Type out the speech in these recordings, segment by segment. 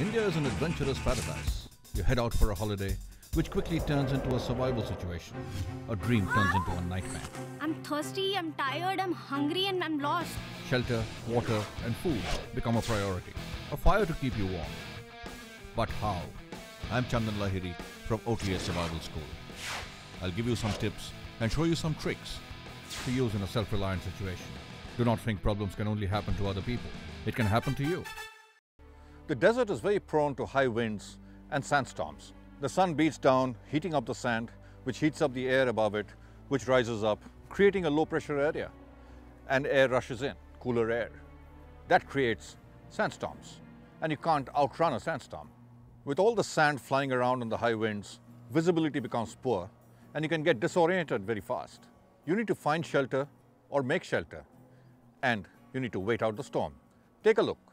India is an adventurous paradise. You head out for a holiday, which quickly turns into a survival situation. A dream turns into a nightmare. I'm thirsty, I'm tired, I'm hungry, and I'm lost. Shelter, water, and food become a priority. A fire to keep you warm. But how? I'm Chandan Lahiri from OTS Survival School. I'll give you some tips and show you some tricks to use in a self reliant situation. Do not think problems can only happen to other people, it can happen to you. The desert is very prone to high winds and sandstorms. The sun beats down, heating up the sand, which heats up the air above it, which rises up, creating a low pressure area. And air rushes in, cooler air. That creates sandstorms. And you can't outrun a sandstorm. With all the sand flying around in the high winds, visibility becomes poor and you can get disoriented very fast. You need to find shelter or make shelter and you need to wait out the storm. Take a look.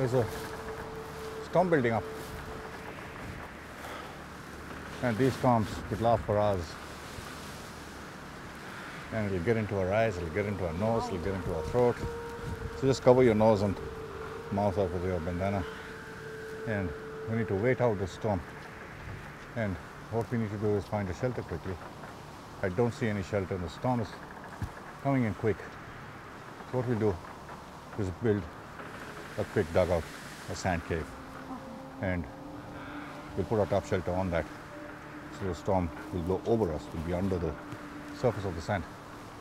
There's a storm building up. And these storms could last for hours. And it'll get into our eyes, it'll get into our nose, it'll get into our throat. So just cover your nose and mouth up with your bandana. And we need to wait out the storm. And what we need to do is find a shelter quickly. I don't see any shelter and the storm is coming in quick. So what we'll do is build a quick dugout, a sand cave. And we'll put our top shelter on that. So the storm will blow over us, we'll be under the surface of the sand.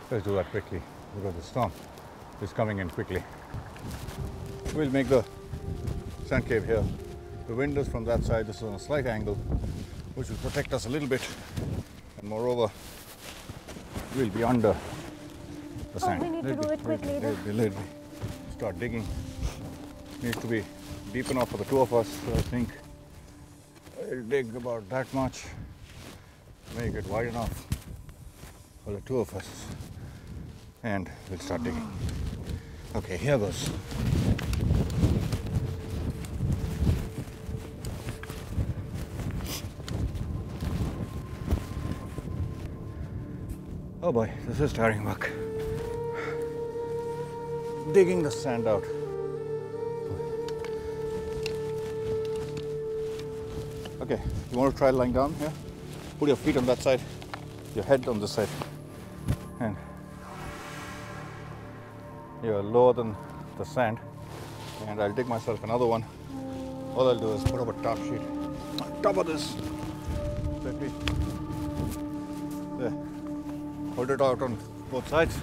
Let's do that quickly because the storm is coming in quickly. We'll make the sand cave here. The wind is from that side, this is on a slight angle, which will protect us a little bit. And moreover, we'll be under the oh, sand. we need to do it quickly let then. me- let start digging. Needs to be deep enough for the two of us, so I think I'll dig about that much. Make it wide enough for the two of us. And we'll start digging. Okay, here goes. Oh boy, this is tiring work. Digging the sand out. Okay, you want to try lying down here? Put your feet on that side, your head on this side, and you're lower than the sand. And I'll dig myself another one. All I'll do is put up a top sheet on top of this. Let me there. Hold it out on both sides.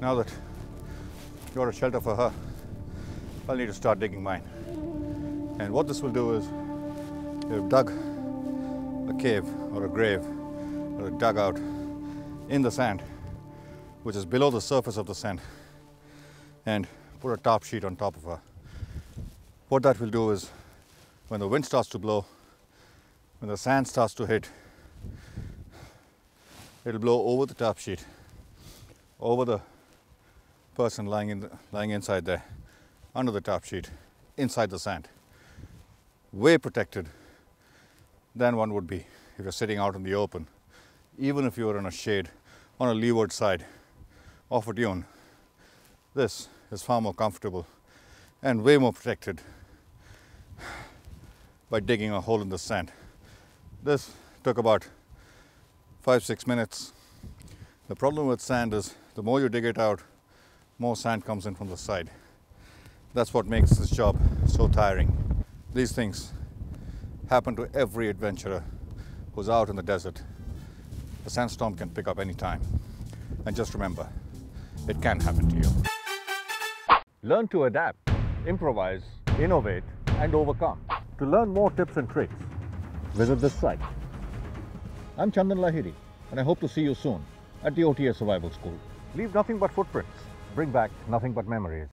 Now that you're a shelter for her, I'll need to start digging mine. And what this will do is you've dug a cave or a grave or a dugout in the sand, which is below the surface of the sand, and put a top sheet on top of her. What that will do is when the wind starts to blow, when the sand starts to hit, it'll blow over the top sheet, over the person lying in lying inside there, under the top sheet, inside the sand, way protected than one would be if you're sitting out in the open, even if you were in a shade on a leeward side of a dune. This is far more comfortable and way more protected by digging a hole in the sand. This took about five, six minutes. The problem with sand is the more you dig it out, more sand comes in from the side. That's what makes this job so tiring. These things happen to every adventurer who's out in the desert. A sandstorm can pick up any time. And just remember, it can happen to you. Learn to adapt, improvise, innovate, and overcome. To learn more tips and tricks, visit this site. I'm Chandan Lahiri, and I hope to see you soon at the OTS Survival School. Leave nothing but footprints. Bring back nothing but memories.